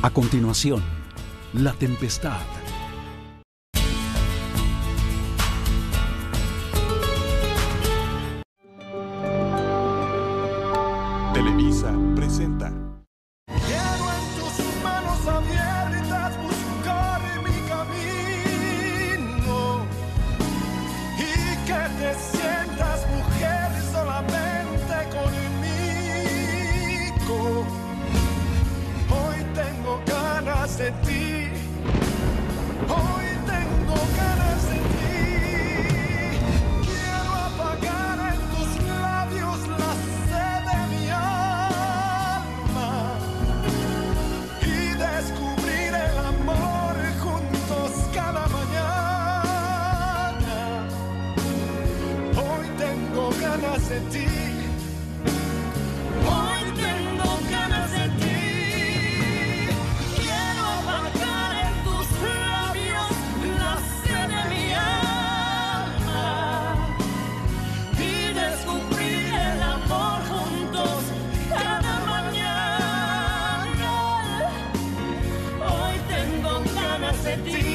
A continuación, La Tempestad. Televisa presenta. Quiero en tus manos abiertas buscar mi camino y que te sientas de ti. Hoy tengo ganas de ti. Quiero apagar en tus labios la sed de mi alma y descubrir el amor juntos cada mañana. Hoy tengo ganas de ti. sentir.